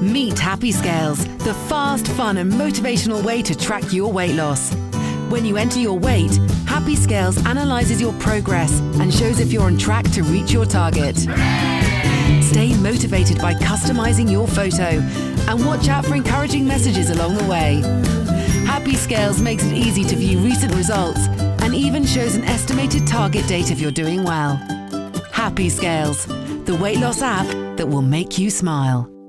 Meet Happy Scales, the fast, fun, and motivational way to track your weight loss. When you enter your weight, Happy Scales analyzes your progress and shows if you're on track to reach your target. Stay motivated by customizing your photo and watch out for encouraging messages along the way. Happy Scales makes it easy to view recent results and even shows an estimated target date if you're doing well. Happy Scales, the weight loss app that will make you smile.